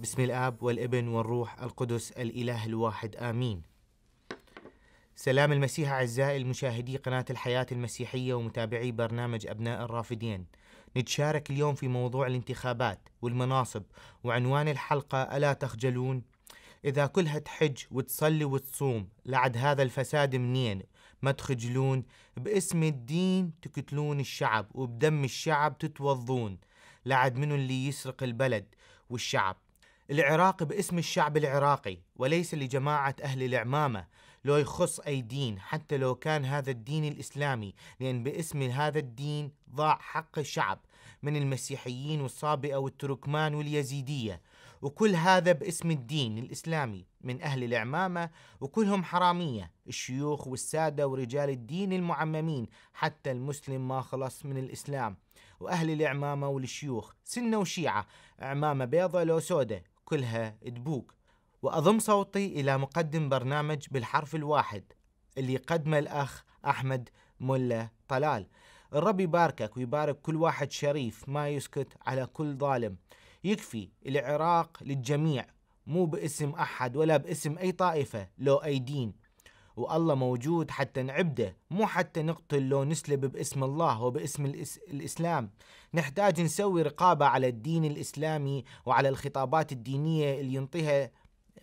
بسم الآب والابن والروح القدس الإله الواحد آمين. سلام المسيح أعزائي المشاهدي قناة الحياة المسيحية ومتابعي برنامج أبناء الرافدين. نتشارك اليوم في موضوع الانتخابات والمناصب وعنوان الحلقة ألا تخجلون؟ إذا كلها تحج وتصلي وتصوم لعد هذا الفساد منين؟ ما تخجلون باسم الدين تقتلون الشعب وبدم الشعب تتوضون لعد منو اللي يسرق البلد والشعب العراق باسم الشعب العراقي وليس لجماعة أهل العمامة. لو يخص أي دين حتى لو كان هذا الدين الإسلامي لأن باسم هذا الدين ضاع حق الشعب من المسيحيين والصابئة والتركمان واليزيدية. وكل هذا باسم الدين الإسلامي من أهل العمامة وكلهم حرامية الشيوخ والسادة ورجال الدين المعممين حتى المسلم ما خلص من الإسلام. وأهل العمامة والشيوخ سنة وشيعة عمامة بيضة لو سودة. كلها تبوق وأضم صوتي إلى مقدم برنامج بالحرف الواحد اللي قدمه الأخ أحمد ملا طلال. الرب يباركك ويبارك كل واحد شريف ما يسكت على كل ظالم. يكفي العراق للجميع مو باسم أحد ولا باسم أي طائفة لو أي دين. والله موجود حتى نعبده مو حتى نقتل لو نسلب باسم الله وباسم الإس الإسلام. نحتاج نسوي رقابة على الدين الإسلامي وعلى الخطابات الدينية اللي ينطيها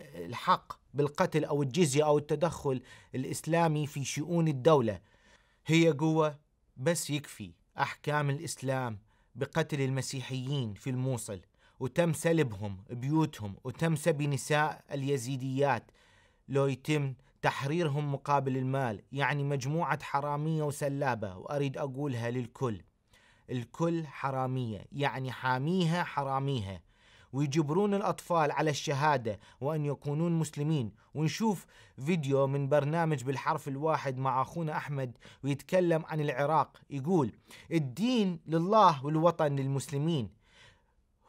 الحق بالقتل أو الجزية أو التدخل الإسلامي في شؤون الدولة. هي قوة بس يكفي أحكام الإسلام بقتل المسيحيين في الموصل وتم سلبهم بيوتهم وتم سبي نساء اليزيديات. لو يتم تحريرهم مقابل المال يعني مجموعة حرامية وسلابة وأريد أقولها للكل. الكل حرامية يعني حاميها حراميها. ويجبرون الأطفال على الشهادة وأن يكونون مسلمين. ونشوف فيديو من برنامج بالحرف الواحد مع أخونا أحمد ويتكلم عن العراق. يقول الدين لله والوطن للمسلمين.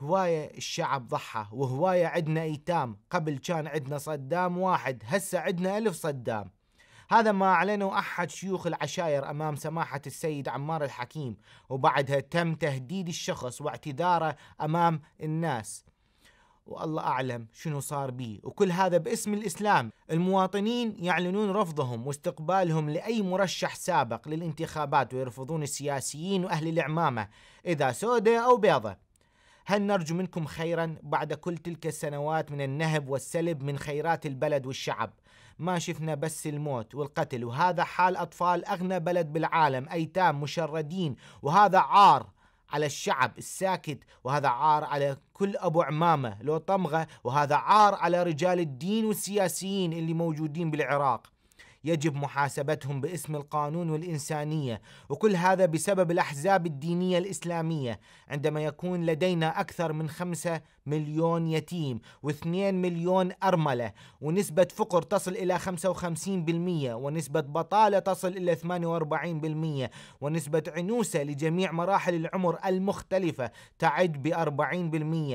هواية الشعب ضحى وهواية عندنا إيتام. قبل كان عندنا صدام واحد هسه عندنا ألف صدام. هذا ما أعلنه أحد شيوخ العشائر أمام سماحة السيد عمار الحكيم وبعدها تم تهديد الشخص واعتذاره أمام الناس. والله أعلم شنو صار بيه وكل هذا باسم الإسلام. المواطنين يعلنون رفضهم واستقبالهم لأي مرشح سابق للانتخابات ويرفضون السياسيين وأهل العمامة إذا سودة أو بيضة. هل نرجو منكم خيرا بعد كل تلك السنوات من النهب والسلب من خيرات البلد والشعب؟ ما شفنا بس الموت والقتل وهذا حال أطفال أغنى بلد بالعالم أيتام مشردين وهذا عار على الشعب الساكت وهذا عار على كل أبو عمامة لو طمغة وهذا عار على رجال الدين والسياسيين اللي موجودين بالعراق. يجب محاسبتهم باسم القانون والإنسانية وكل هذا بسبب الأحزاب الدينية الإسلامية. عندما يكون لدينا أكثر من خمسة مليون يتيم واثنين مليون أرملة ونسبة فقر تصل إلى 55% ونسبة بطالة تصل إلى 48% ونسبة عنوسة لجميع مراحل العمر المختلفة تعد ب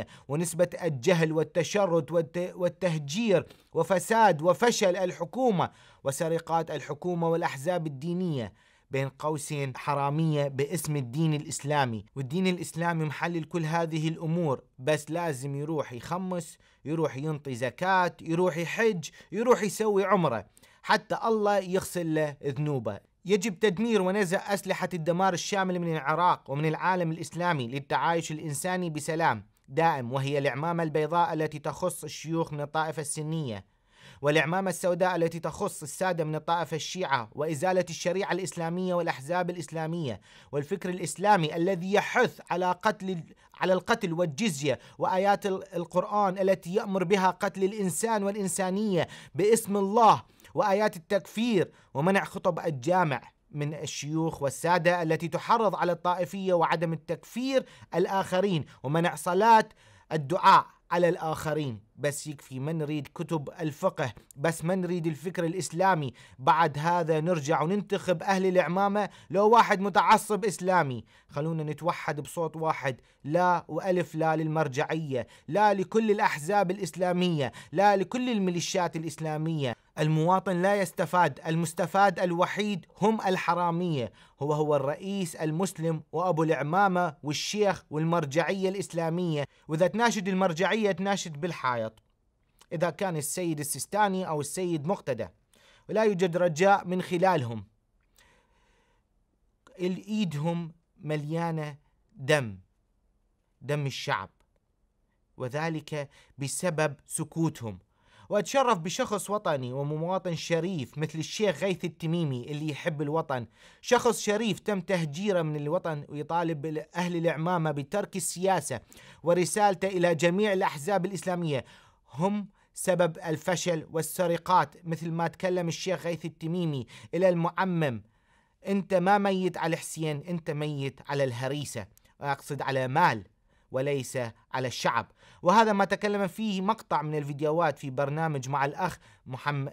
40% ونسبة الجهل والتشرد والتهجير وفساد وفشل الحكومة وسرقات الحكومة والأحزاب الدينية بين قوسين حرامية باسم الدين الإسلامي. والدين الإسلامي محلل كل هذه الأمور. بس لازم يروح يخمس يروح ينطي زكاة يروح يحج يروح يسوي عمرة. حتى الله يغسل له ذنوبه. يجب تدمير ونزع أسلحة الدمار الشامل من العراق ومن العالم الإسلامي للتعايش الإنساني بسلام دائم. وهي العمامة البيضاء التي تخص الشيوخ من الطائفة السنية. والإعمام السوداء التي تخص السادة من الطائفة الشيعة وإزالة الشريعة الإسلامية والأحزاب الإسلامية والفكر الإسلامي الذي يحث على قتل على القتل والجزية وآيات القرآن التي يأمر بها قتل الإنسان والإنسانية باسم الله وآيات التكفير ومنع خطب الجامع من الشيوخ والسادة التي تحرض على الطائفية وعدم التكفير الآخرين ومنع صلاة الدعاء على الآخرين. بس يكفي ما نريد كتب الفقه بس ما نريد الفكر الإسلامي. بعد هذا نرجع وننتخب أهل العمامة لو واحد متعصب إسلامي. خلونا نتوحد بصوت واحد. لا وألف لا للمرجعية لا لكل الأحزاب الإسلامية لا لكل الميليشيات الإسلامية. المواطن لا يستفاد المستفاد الوحيد هم الحرامية. هو هو الرئيس المسلم وأبو العمامة والشيخ والمرجعية الإسلامية. وإذا تناشد المرجعية تناشد بالحائط. إذا كان السيد السيستاني أو السيد مقتدى. ولا يوجد رجاء من خلالهم. إيدهم مليانة دم. دم الشعب. وذلك بسبب سكوتهم. وأتشرف بشخص وطني ومواطن شريف مثل الشيخ غيث التميمي اللي يحب الوطن. شخص شريف تم تهجيره من الوطن ويطالب أهل الإعمامة بترك السياسة ورسالته إلى جميع الأحزاب الإسلامية. هم سبب الفشل والسرقات مثل ما تكلم الشيخ غيث التميمي إلى المعمم. أنت ما ميت على حسين أنت ميت على الهريسة. أقصد على مال. وليس على الشعب. وهذا ما تكلم فيه مقطع من الفيديوهات في برنامج مع الأخ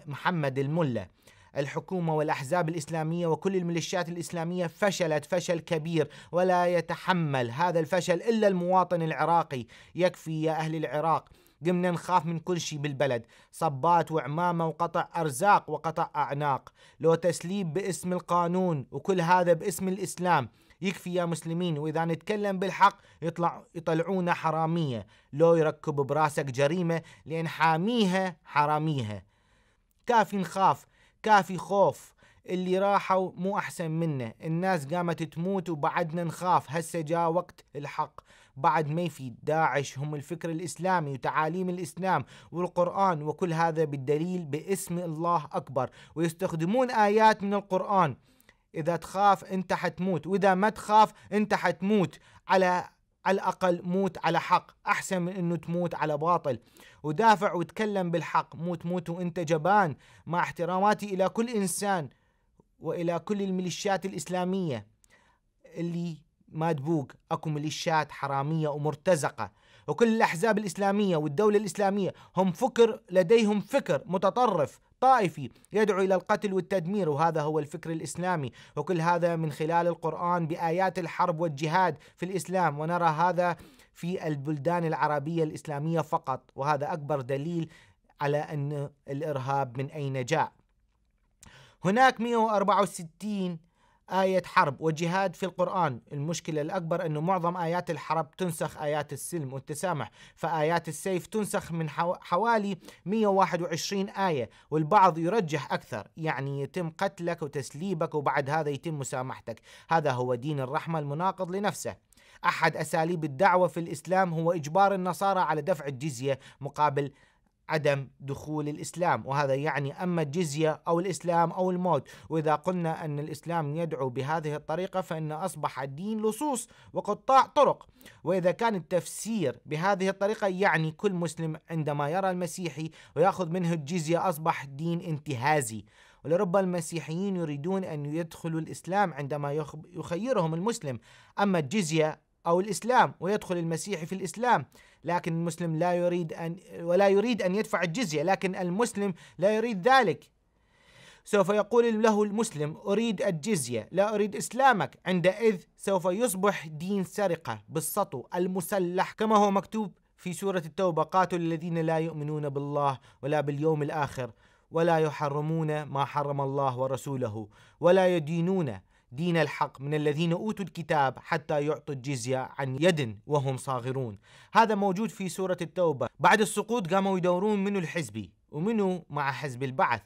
محمد الملا الحكومة والأحزاب الإسلامية وكل الميليشيات الإسلامية فشلت فشل كبير ولا يتحمل هذا الفشل إلا المواطن العراقي. يكفي يا أهل العراق. قمنا نخاف من كل شيء بالبلد. صبات وعمامة وقطع أرزاق وقطع أعناق. لو تسليب باسم القانون وكل هذا باسم الإسلام يكفي يا مسلمين وإذا نتكلم بالحق يطلع يطلعونا حرامية. لو يركب براسك جريمة لأن حاميها حراميها. كافي نخاف كافي خوف. اللي راحوا مو أحسن منه الناس قامت تموت وبعدنا نخاف. هسه جاء وقت الحق. بعد ما يفيد داعش هم الفكر الإسلامي وتعاليم الإسلام والقرآن وكل هذا بالدليل باسم الله أكبر. ويستخدمون آيات من القرآن. إذا تخاف أنت حتموت وإذا ما تخاف أنت حتموت. على على الأقل موت على حق أحسن من أنه تموت على باطل. ودافع وتكلم بالحق موت موت وأنت جبان. مع احتراماتي إلى كل إنسان وإلى كل الميليشيات الإسلامية اللي ما تبوق. أكو ميليشيات حرامية ومرتزقة. وكل الأحزاب الإسلامية والدولة الإسلامية هم فكر لديهم فكر متطرف. طائفي يدعو إلى القتل والتدمير وهذا هو الفكر الإسلامي. وكل هذا من خلال القرآن بآيات الحرب والجهاد في الإسلام. ونرى هذا في البلدان العربية الإسلامية فقط وهذا أكبر دليل على أن الإرهاب من أين جاء. هناك 164 آية حرب وجهاد في القرآن. المشكلة الأكبر أنه معظم آيات الحرب تنسخ آيات السلم والتسامح فآيات السيف تنسخ من حوالي 121 آية والبعض يرجح أكثر. يعني يتم قتلك وتسليبك وبعد هذا يتم مسامحتك. هذا هو دين الرحمة المناقض لنفسه. أحد أساليب الدعوة في الإسلام هو إجبار النصارى على دفع الجزية مقابل عدم دخول الإسلام وهذا يعني أما الجزية أو الإسلام أو الموت. وإذا قلنا أن الإسلام يدعو بهذه الطريقة فإن أصبح الدين لصوص وقطاع طرق. وإذا كان التفسير بهذه الطريقة يعني كل مسلم عندما يرى المسيحي ويأخذ منه الجزية أصبح دين انتهازي. ولرب المسيحيين يريدون أن يدخلوا الإسلام عندما يخيرهم المسلم. أما الجزية أو الإسلام ويدخل المسيحي في الإسلام لكن المسلم لا يريد أن ولا يريد أن يدفع الجزية لكن المسلم لا يريد ذلك. سوف يقول له المسلم أريد الجزية لا أريد إسلامك. عندئذ سوف يصبح دين سرقة بالسطو المسلح كما هو مكتوب في سورة التوبة قاتل الذين لا يؤمنون بالله ولا باليوم الآخر ولا يحرمون ما حرم الله ورسوله ولا يدينون دين الحق من الذين أوتوا الكتاب حتى يعطوا الجزية عن يد وهم صاغرون. هذا موجود في سورة التوبة. بعد السقوط قاموا يدورون منو الحزبي ومنو مع حزب البعث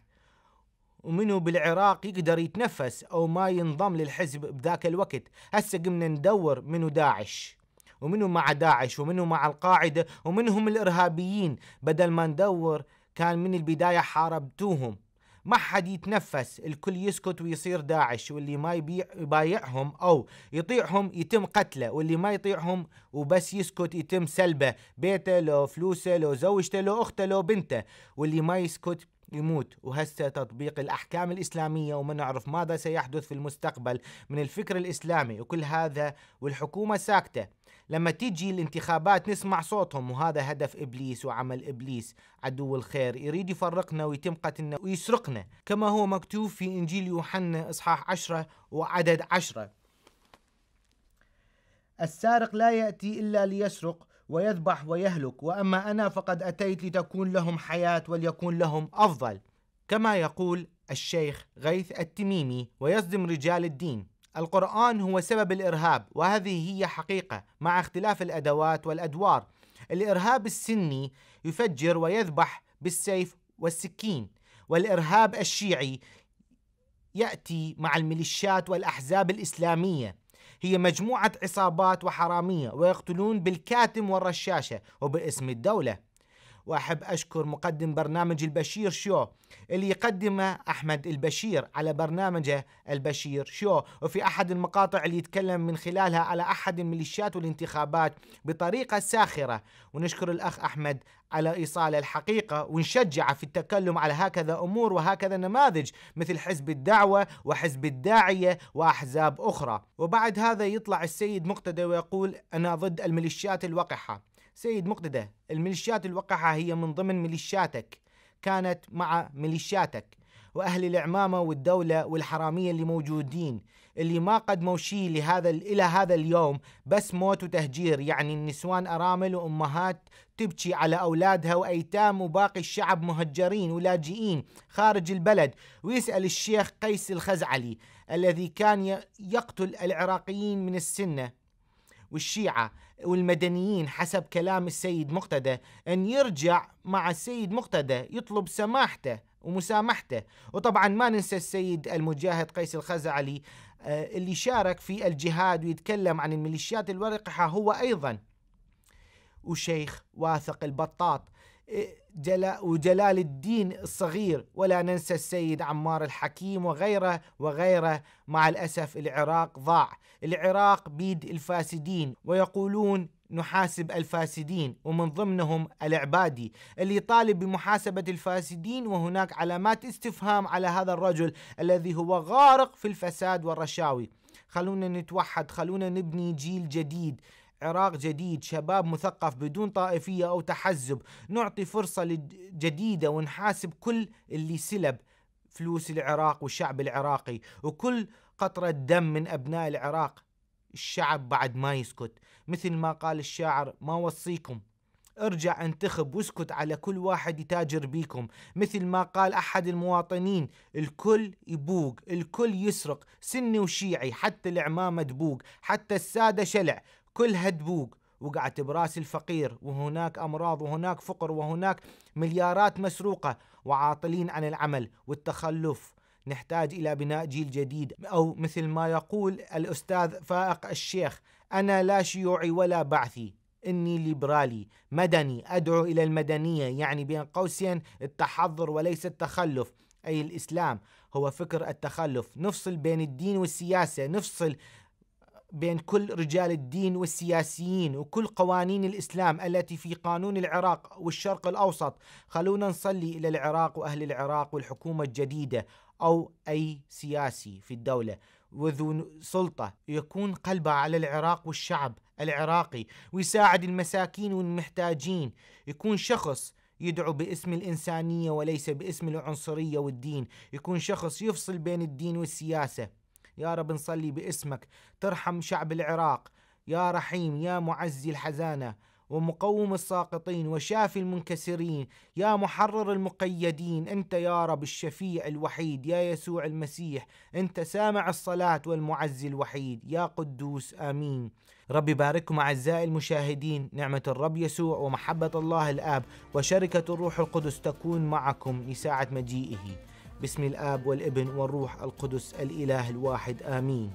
ومنو بالعراق يقدر يتنفس أو ما ينضم للحزب بذاك الوقت. هسه قمنا ندور منو داعش ومنو مع داعش ومنو مع القاعدة ومنهم الإرهابيين. بدل ما ندور كان من البداية حاربتوهم. ما حد يتنفس الكل يسكت ويصير داعش واللي ما يبيع يبايعهم أو يطيعهم يتم قتله واللي ما يطيعهم وبس يسكت يتم سلبه بيته لو فلوسه لو زوجته لو أخته لو بنته واللي ما يسكت يموت. وهسه تطبيق الأحكام الإسلامية وما نعرف ماذا سيحدث في المستقبل من الفكر الإسلامي وكل هذا والحكومة ساكتة. لما تيجي الانتخابات نسمع صوتهم وهذا هدف إبليس وعمل إبليس. عدو الخير يريد يفرقنا ويتم قتلنا ويسرقنا كما هو مكتوب في إنجيل يوحنا إصحاح عشرة وعدد عشرة. السارق لا يأتي إلا ليسرق ويذبح ويهلك وأما أنا فقد أتيت لتكون لهم حياة وليكون لهم أفضل. كما يقول الشيخ غيث التميمي ويصدم رجال الدين. القرآن هو سبب الإرهاب وهذه هي حقيقة مع اختلاف الأدوات والأدوار. الإرهاب السني يفجر ويذبح بالسيف والسكين والإرهاب الشيعي يأتي مع الميليشيات والأحزاب الإسلامية. هي مجموعة عصابات وحرامية ويقتلون بالكاتم والرشاشة وباسم الدولة. وأحب أشكر مقدم برنامج البشير شو اللي يقدمه أحمد البشير على برنامجه البشير شو. وفي أحد المقاطع اللي يتكلم من خلالها على أحد الميليشيات والانتخابات بطريقة ساخرة. ونشكر الأخ أحمد على إيصال الحقيقة ونشجعه في التكلم على هكذا أمور وهكذا نماذج مثل حزب الدعوة وحزب الداعية وأحزاب أخرى. وبعد هذا يطلع السيد مقتدى ويقول أنا ضد الميليشيات الوقحة. سيد مقتدى الميليشيات الوقحة هي من ضمن ميليشياتك. كانت مع ميليشياتك. وأهل العمامة والدولة والحرامية اللي موجودين اللي ما قدموا شيء لهذا إلى هذا اليوم بس موت وتهجير. يعني النسوان أرامل وأمهات تبكي على أولادها وأيتام وباقي الشعب مهجرين ولاجئين خارج البلد. ويسأل الشيخ قيس الخزعلي الذي كان يقتل العراقيين من السنة. والشيعة والمدنيين حسب كلام السيد مقتدى أن يرجع مع السيد مقتدى يطلب سماحته ومسامحته. وطبعا ما ننسى السيد المجاهد قيس الخزعلي آه، اللي شارك في الجهاد ويتكلم عن الميليشيات الورقحة هو أيضا. وشيخ واثق البطاط. وجلال الدين الصغير. ولا ننسى السيد عمار الحكيم وغيره وغيره. مع الأسف العراق ضاع. العراق بيد الفاسدين. ويقولون نحاسب الفاسدين. ومن ضمنهم العبادي. اللي طالب بمحاسبة الفاسدين. وهناك علامات استفهام على هذا الرجل. الذي هو غارق في الفساد والرشاوي. خلونا نتوحد. خلونا نبني جيل جديد. عراق جديد شباب مثقف بدون طائفية أو تحزب. نعطي فرصة جديدة ونحاسب كل اللي سلب فلوس العراق والشعب العراقي. وكل قطرة دم من أبناء العراق الشعب بعد ما يسكت. مثل ما قال الشاعر ما وصيكم ارجع انتخب واسكت على كل واحد يتاجر بيكم. مثل ما قال أحد المواطنين الكل يبوق الكل يسرق سني وشيعي حتى العمامة تبوق حتى السادة شلع. كلها دبوق وقعت براس الفقير وهناك أمراض وهناك فقر وهناك مليارات مسروقة وعاطلين عن العمل والتخلف. نحتاج إلى بناء جيل جديد أو مثل ما يقول الأستاذ فائق الشيخ أنا لا شيوعي ولا بعثي إني ليبرالي مدني أدعو إلى المدنية يعني بين قوسين التحضر وليس التخلف. أي الإسلام هو فكر التخلف. نفصل بين الدين والسياسة نفصل بين كل رجال الدين والسياسيين وكل قوانين الإسلام التي في قانون العراق والشرق الأوسط. خلونا نصلي إلى العراق وأهل العراق والحكومة الجديدة أو أي سياسي في الدولة. وذو سلطة يكون قلبه على العراق والشعب العراقي ويساعد المساكين والمحتاجين. يكون شخص يدعو باسم الإنسانية وليس باسم العنصرية والدين. يكون شخص يفصل بين الدين والسياسة. يا رب نصلي باسمك ترحم شعب العراق. يا رحيم يا معزي الحزانة ومقوم الساقطين وشافي المنكسرين. يا محرر المقيدين أنت يا رب الشفيع الوحيد. يا يسوع المسيح أنت سامع الصلاة والمعزي الوحيد. يا قدوس آمين. رب يبارككم أعزائي المشاهدين. نعمة الرب يسوع ومحبة الله الآب وشركة الروح القدس تكون معكم لساعة مجيئه. باسم الآب والابن والروح القدس الإله الواحد آمين.